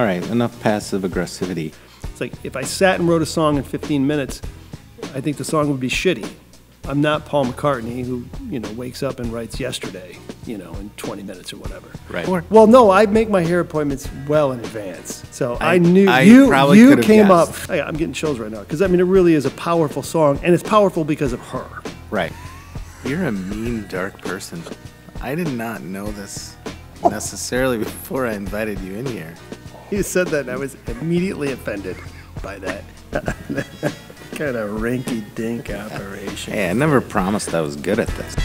all right, enough passive aggressivity. It's like if I sat and wrote a song in 15 minutes, I think the song would be shitty. I'm not Paul McCartney who, you know, wakes up and writes yesterday, you know, in 20 minutes or whatever. Right. Or- Well, no, I make my hair appointments well in advance. So I, I- knew I you probably you could've came guessed. up. I, I'm getting chills right now because I mean it really is a powerful song and it's powerful because of her. Right. You're a mean, dark person. I did not know this necessarily before I invited you in here. You said that and I was immediately offended by that. kind of rinky dink operation. Hey, I never promised I was good at this.